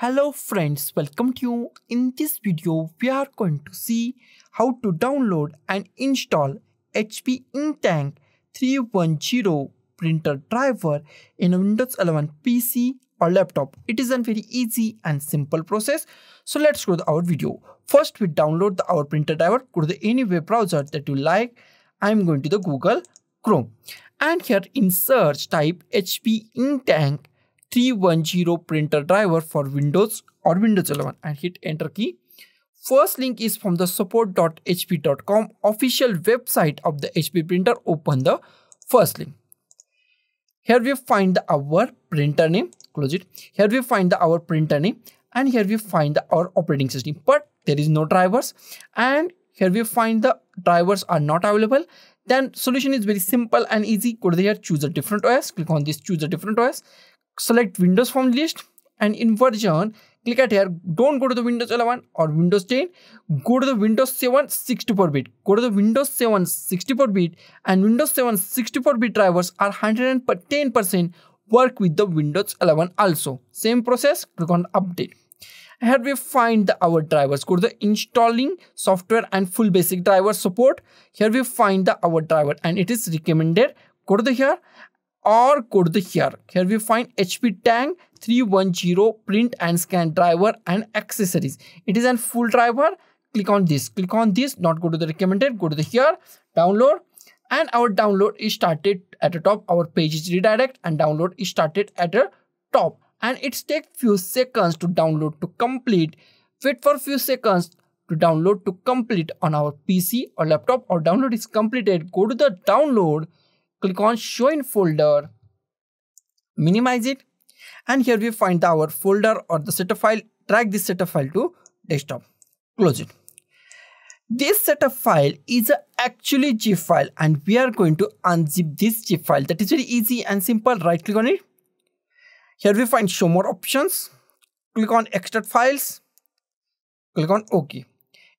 Hello friends, welcome to you. In this video, we are going to see how to download and install HP Ink Tank 310 printer driver in a Windows 11 PC or laptop. It is a very easy and simple process. So let's go to our video. First, we download the, our printer driver. Go to the any web browser that you like. I'm going to the Google Chrome. And here in search type HP Ink Tank 310 printer driver for Windows or Windows 11 and hit enter key. First link is from the support.hp.com official website of the HP printer. Open the first link. Here we find the, our printer name. Close it. Here we find the, our printer name and here we find the, our operating system. But there is no drivers and here we find the drivers are not available then solution is very simple and easy go to here choose a different os click on this choose a different os select Windows from list and in version click at here. Don't go to the Windows 11 or Windows 10 go to the Windows 7 64-bit go to the Windows 7 64-bit and Windows 7 64-bit drivers are 110% work with the Windows 11 also. Same process. Click on update. Here we find the, our drivers. Go to the installing software and full basic driver support. Here we find the our driver and it is recommended. Go to the here or go to the here. Here we find HP Tank 310 print and scan driver and accessories. It is a full driver. Click on this. Click on this. Not go to the recommended. Go to the here. Download. And our download is started at the top. Our page is redirect and download is started at the top. And it takes few seconds to download to complete. Wait for few seconds to download to complete on our PC or laptop or download is completed. Go to the download click on show in folder minimize it and here we find our folder or the setup file. Drag this setup file to desktop. Close it. This setup file is actually zip file and we are going to unzip this zip file. That is very easy and simple. Right click on it. Here we find show more options. Click on extract files. Click on ok.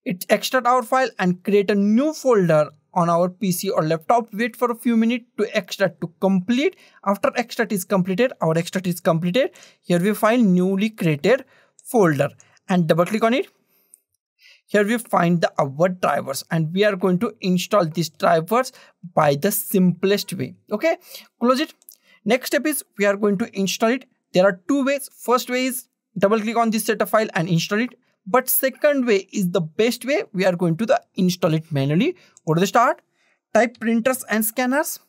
It extract our file and create a new folder on our PC or laptop, wait for a few minutes to extract to complete. After extract is completed, our extract is completed. Here we find newly created folder and double click on it. Here we find the our drivers and we are going to install these drivers by the simplest way. Okay, close it. Next step is we are going to install it. There are two ways. First way is double click on this setup file and install it but second way is the best way. We are going to the install it manually. Go to the start. Type printers and scanners.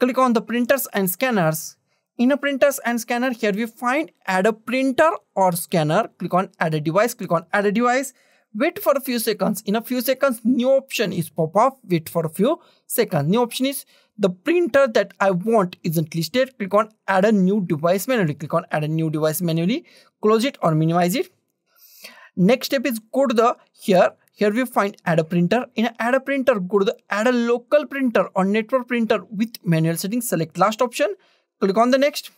Click on the printers and scanners. In a printers and scanner here we find add a printer or scanner. Click on add a device. Click on add a device wait for a few seconds in a few seconds new option is pop up wait for a few seconds new option is the printer that I want isn't listed. Click on add a new device manually. Click on add a new device manually. Close it or minimize it. Next step is go to the here. Here we find add a printer. In add a printer, go to the add a local printer or network printer with manual settings. Select last option. Click on the next.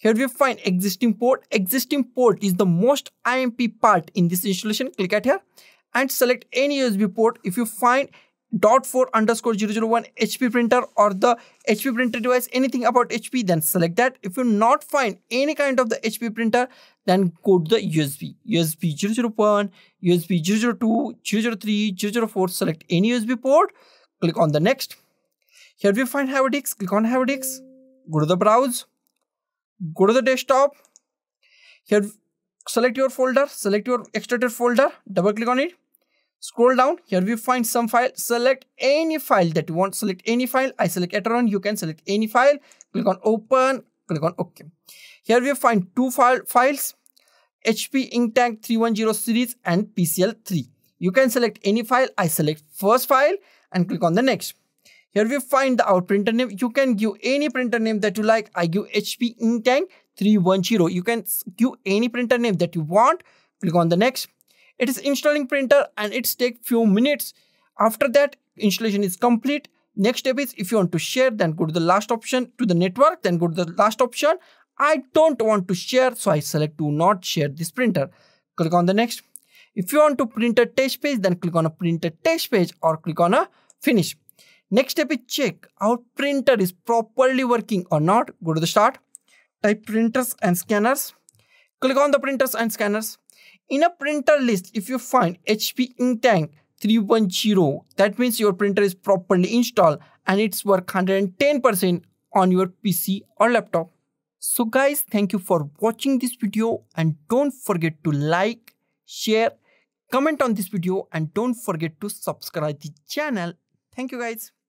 Here we find existing port. Existing port is the most IMP part in this installation. Click at here and select any USB port. If you find dot 4 underscore 001 HP printer or the HP printer device anything about HP then select that. If you not find any kind of the HP printer then go to the USB USB 001 USB 002 003 004 select any USB port. Click on the next. Here we find Have Disk click on Have Disk go to the browse go to the desktop. Here select your folder select your extracted folder double click on it. Scroll down, here we find some file, select any file that you want, select any file, I select Etron, you can select any file, click on open, click on OK. Here we find two file files, HP Ink Tank 310 series and PCL3. You can select any file, I select first file and click on the next. Here we find the our printer name. You can give any printer name that you like. I give HP Ink Tank 310. You can give any printer name that you want. Click on the next. It is installing printer and it's take few minutes. After that, installation is complete. Next step is if you want to share, then go to the last option to the network, then go to the last option. I don't want to share, so I select to not share this printer. Click on the next. If you want to print a test page, then click on a print a test page or click on a finish. Next step is check our printer is properly working or not. Go to the start, type printers and scanners. Click on the printers and scanners. In a printer list if you find HP Ink Tank 310 that means your printer is properly installed and it's work 110% on your PC or laptop. So guys thank you for watching this video and don't forget to like share comment on this video and don't forget to subscribe the channel. Thank you guys